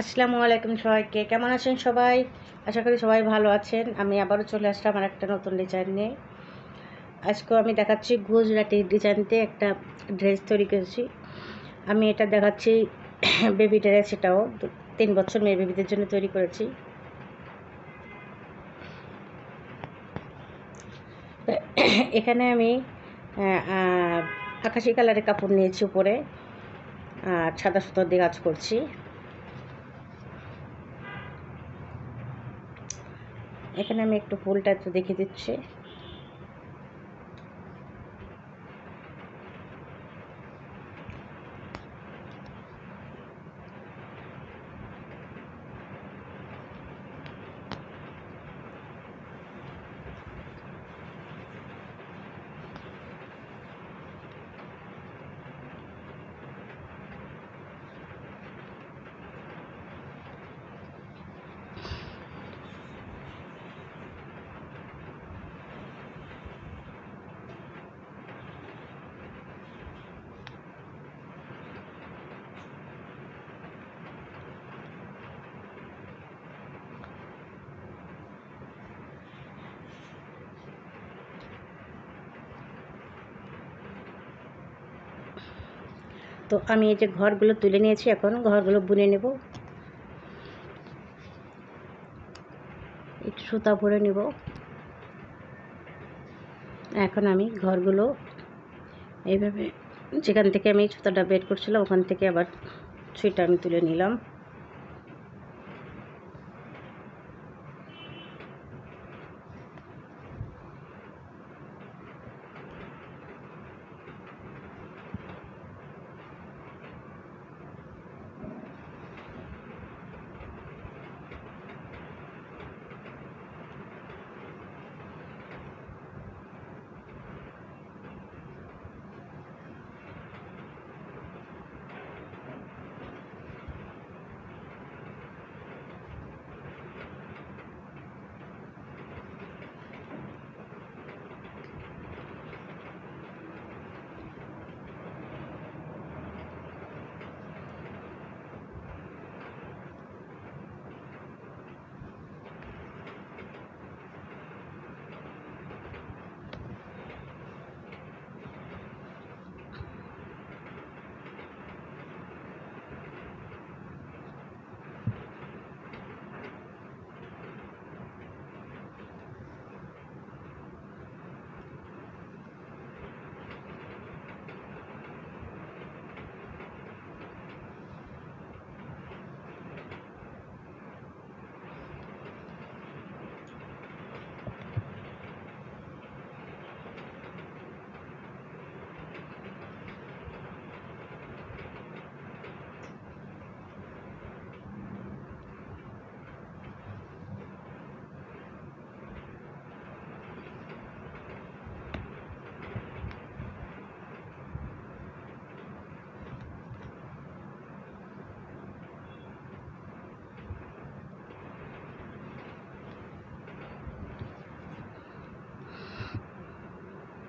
আসসালামু আলাইকুম সবাইকে। কেমন আছেন সবাই? আশা করি সবাই ভালো আছেন। আমি আবারও চলে আসলাম আমার একটা নতুন ডিজাইন নিয়ে। আজকেও আমি দেখাচ্ছি গুজরাটি ডিজাইনতে একটা ড্রেস তৈরি করেছি। আমি এটা দেখাচ্ছি বেবি ড্রেস এটাও। তিন বছর মেয়ে বেবিদের জন্য তৈরি করেছি। এখানে আমি আকাশি কালারের কাপড় নিয়েছি উপরে। আর সাদা সুতোর দিয়ে কাজ করছি। এখানে আমি একটু ফুলটা একটু দেখে দিচ্ছি। তো আমি এই যে ঘরগুলো তুলে নিয়েছি এখন, ঘরগুলো বুনে নেব। একটু সুতা ভরে নেব। এখন আমি ঘরগুলো এইভাবে যেখান থেকে আমি সুতাটা বের করছিলাম, ওখান থেকে আবার সুইটা আমি তুলে নিলাম।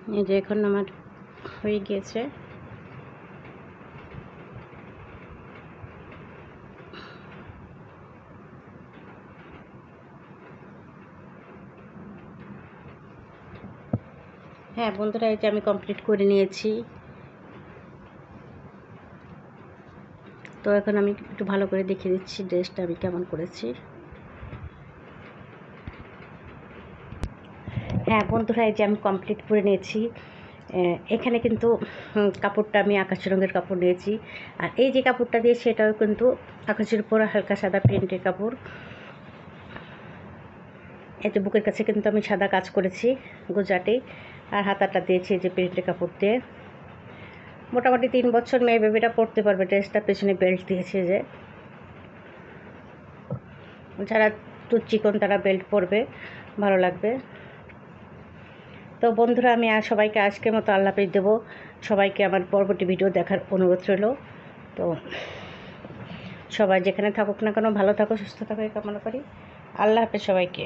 এই যে এখন আমার হয়ে গিয়েছে হ্যাঁ বন্ধুরা, এই যে আমি কমপ্লিট করে নিয়েছি। তো এখন আমি একটু ভালো করে দেখিয়ে দিচ্ছি ড্রেসটা আমি কেমন করেছি। হ্যাঁ বন্ধুরা, এই যে আমি কমপ্লিট করে নিয়েছি। এখানে কিন্তু কাপড়টা আমি আকাশি রঙের কাপড় নিয়েছি। আর এই যে কাপড়টা দিয়েছি এটাও কিন্তু আকাশের উপর হালকা সাদা প্রিন্টের কাপড়। যে বুকের কাছে কিন্তু আমি সাদা কাজ করেছি গুজরাটি আর হাতাটা দিয়েছি যে প্রিন্টের কাপড় দিয়ে। মোটামুটি তিন বছর মেয়ে বেবিটা পরতে পারবে, ড্রেসটা পেছনে বেল্ট দিয়েছে যে। যারা একটু চিকন তারা বেল্ট পরবে, ভালো লাগবে। তো বন্ধুরা, আমি আর সবাইকে আজকের মতো আল্লাপেজ দেবো। সবাইকে আমার পরবর্তী ভিডিও দেখার অনুরোধ রইল। তো সবাই যেখানে থাকুক না কেন, ভালো থাকো, সুস্থ থাকো, এই কামনা করি। আল্লাহ হাফেজ সবাইকে।